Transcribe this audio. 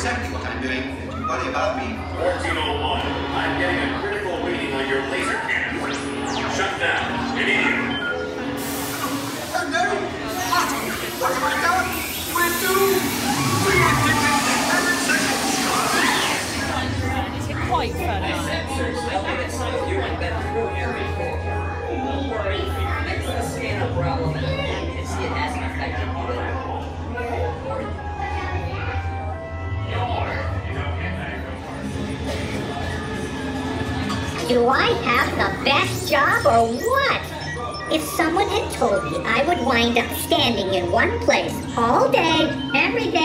exactly what I'm doing. Don't worry about me. 1401, I'm getting a critical reading on your laser cannon. Shut down, immediately. Oh no! What? What have I done? We're doomed! We activated the cannon seconds! Is quite funny? Do I have the best job or what? If someone had told me I would wind up standing in one place all day, every day,